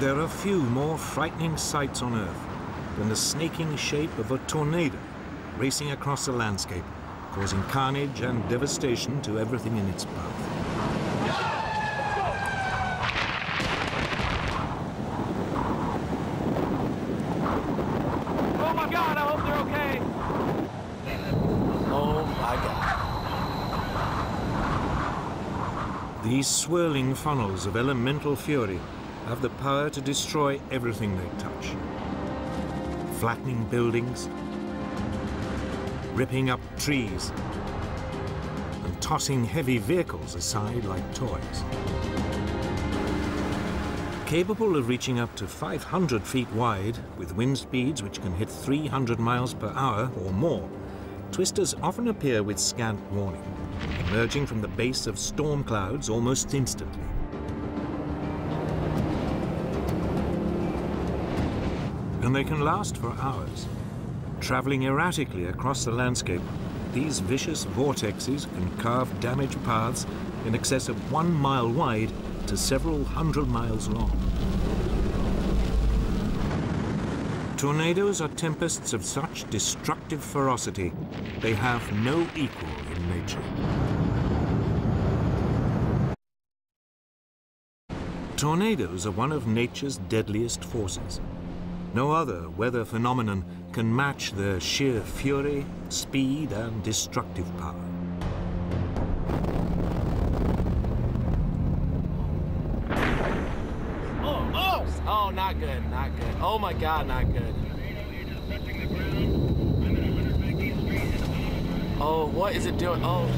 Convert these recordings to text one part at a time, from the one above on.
There are few more frightening sights on Earth than the snaking shape of a tornado racing across the landscape, causing carnage and devastation to everything in its path. Oh my God, I hope they're okay. Oh my God. These swirling funnels of elemental fury have the power to destroy everything they touch. Flattening buildings, ripping up trees, and tossing heavy vehicles aside like toys. Capable of reaching up to 500 feet wide, with wind speeds which can hit 300 miles per hour or more, twisters often appear with scant warning, emerging from the base of storm clouds almost instantly. And they can last for hours. Traveling erratically across the landscape, these vicious vortexes can carve damaged paths in excess of one mile wide to several hundred miles long. Tornadoes are tempests of such destructive ferocity, they have no equal in nature. Tornadoes are one of nature's deadliest forces. No other weather phenomenon can match their sheer fury, speed, and destructive power. Oh, oh! Oh, not good, not good. Oh my God, not good. Oh, what is it doing? Oh,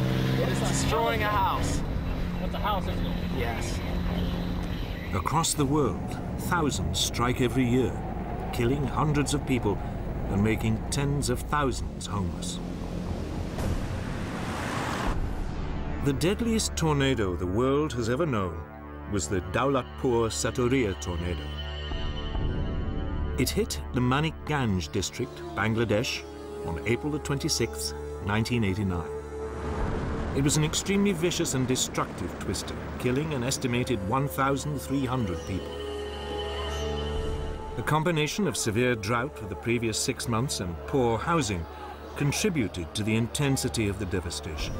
it's destroying a house. What's a house, isn't it? Yes. Across the world, thousands strike every year, killing hundreds of people and making tens of thousands homeless. The deadliest tornado the world has ever known was the Daulatpur Saturia tornado. It hit the Manik Ganj district, Bangladesh, on April the 26th, 1989. It was an extremely vicious and destructive twister, killing an estimated 1,300 people. A combination of severe drought for the previous six months and poor housing contributed to the intensity of the devastation.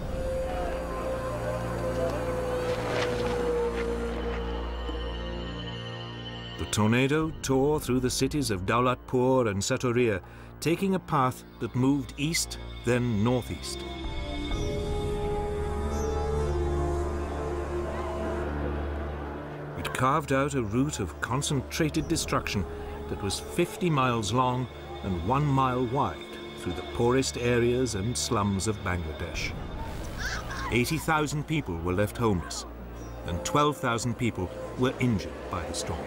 The tornado tore through the cities of Daulatpur and Saturia, taking a path that moved east, then northeast. Carved out a route of concentrated destruction that was 50 miles long and one mile wide through the poorest areas and slums of Bangladesh. 80,000 people were left homeless, and 12,000 people were injured by the storm.